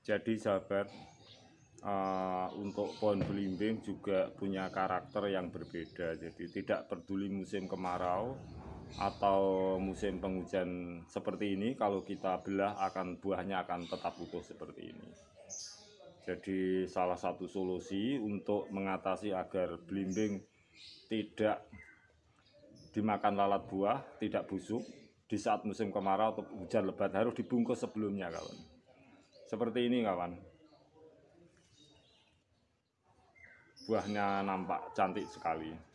Jadi sahabat, uh, untuk pohon belimbing juga punya karakter yang berbeda. Jadi tidak peduli musim kemarau atau musim penghujan seperti ini, kalau kita belah akan buahnya akan tetap utuh seperti ini. Jadi salah satu solusi untuk mengatasi agar belimbing tidak dimakan lalat buah, tidak busuk di saat musim kemarau atau hujan lebat harus dibungkus sebelumnya kawan. Seperti ini kawan. Buahnya nampak cantik sekali.